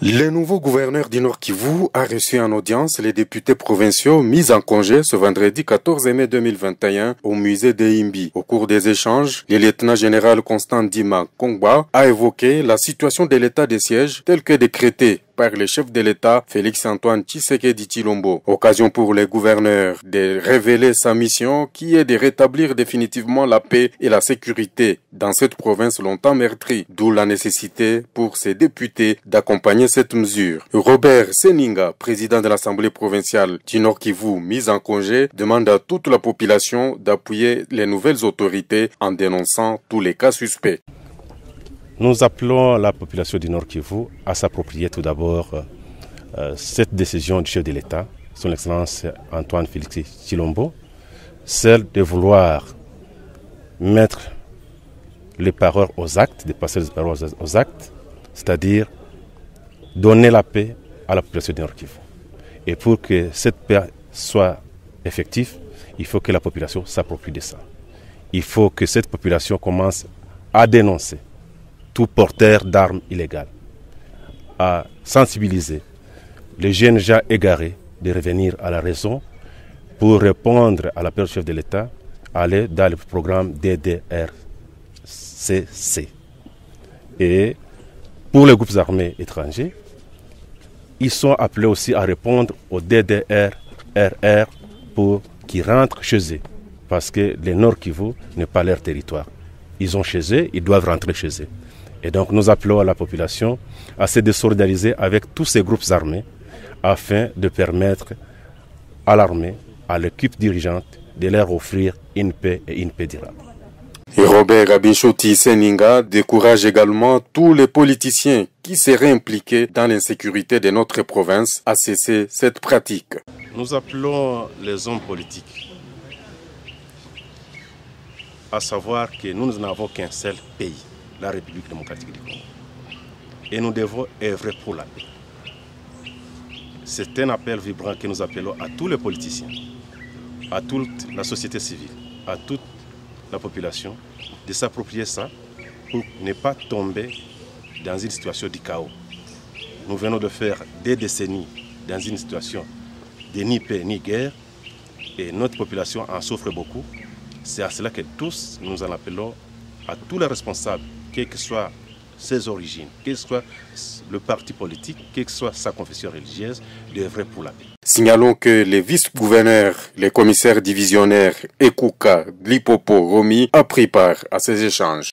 Le nouveau gouverneur du Nord Kivu a reçu en audience les députés provinciaux mis en congé ce vendredi 14 mai 2021 au musée de Imbi. Au cours des échanges, le lieutenant général Constant Dima Kongba a évoqué la situation de l'état de siège tel que décrété par le chef de l'État, Félix-Antoine Tshisekedi Chilombo. Occasion pour les gouverneurs de révéler sa mission qui est de rétablir définitivement la paix et la sécurité dans cette province longtemps meurtrie, d'où la nécessité pour ces députés d'accompagner cette mesure. Robert Seninga, président de l'Assemblée provinciale du Kivu, mis en congé, demande à toute la population d'appuyer les nouvelles autorités en dénonçant tous les cas suspects. Nous appelons la population du Nord Kivu à s'approprier tout d'abord euh, cette décision du chef de l'État, son Excellence Antoine Félix Chilombo, celle de vouloir mettre les paroles aux actes, de passer les paroles aux actes, c'est-à-dire donner la paix à la population du Nord Kivu. Et pour que cette paix soit effective, il faut que la population s'approprie de ça. Il faut que cette population commence à dénoncer tout porteur d'armes illégales, à sensibiliser les jeunes gens égarés de revenir à la raison pour répondre à l'appel du chef de l'État, aller dans le programme DDRCC. Et pour les groupes armés étrangers, ils sont appelés aussi à répondre au DDRRR pour qu'ils rentrent chez eux. Parce que le Nord Kivu n'est pas leur territoire. Ils ont chez eux, ils doivent rentrer chez eux. Et donc nous appelons à la population à se désolidariser avec tous ces groupes armés afin de permettre à l'armée, à l'équipe dirigeante, de leur offrir une paix et une paix durable. Et Robert Abinchoti Seninga décourage également tous les politiciens qui seraient impliqués dans l'insécurité de notre province à cesser cette pratique. Nous appelons les hommes politiques à savoir que nous n'avons qu'un seul pays la République démocratique du Congo. Et nous devons œuvrer pour la paix. C'est un appel vibrant que nous appelons à tous les politiciens, à toute la société civile, à toute la population de s'approprier ça pour ne pas tomber dans une situation de chaos. Nous venons de faire des décennies dans une situation de ni paix ni guerre et notre population en souffre beaucoup. C'est à cela que tous nous en appelons à tous les responsables quelles que soient ses origines, quel que soit le parti politique, quelle que soit sa confession religieuse, devrait pour la paix. Signalons que les vice-gouverneurs, les commissaires divisionnaires Ekuka, Lipopo, Romi a pris part à ces échanges.